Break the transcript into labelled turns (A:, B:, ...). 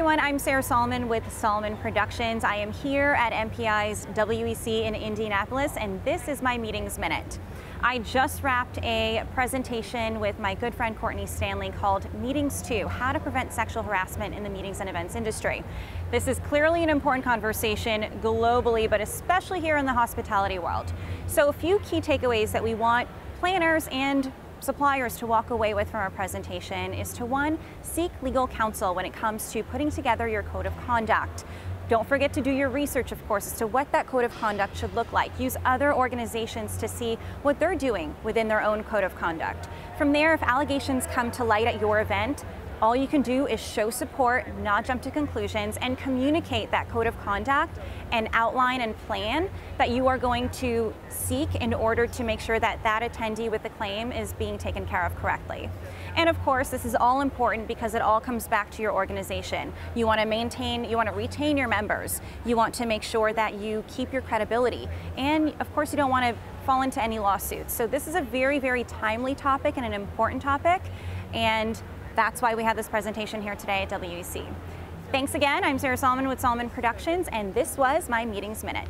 A: I'm Sarah Soliman with Soliman Productions. I am here at MPI's WEC in Indianapolis, and this is my meetings minute. I just wrapped a presentation with my good friend Courtney Stanley called MeetingsToo How to Prevent Sexual Harassment in the Meetings and Events Industry. This is clearly an important conversation globally, but especially here in the hospitality world. So, a few key takeaways that we want planners and suppliers to walk away with from our presentation is to one, seek legal counsel when it comes to putting together your code of conduct. Don't forget to do your research, of course, as to what that code of conduct should look like. Use other organizations to see what they're doing within their own code of conduct. From there, if allegations come to light at your event, all you can do is show support, not jump to conclusions, and communicate that code of conduct and outline and plan that you are going to seek in order to make sure that that attendee with the claim is being taken care of correctly. And of course, this is all important because it all comes back to your organization. You want to maintain, you want to retain your members. You want to make sure that you keep your credibility. And of course, you don't want to fall into any lawsuits. So this is a very, very timely topic and an important topic. And that's why we have this presentation here today at WEC. Thanks again. I'm Sarah Soliman with Soliman Productions, and this was my Meetings Minute.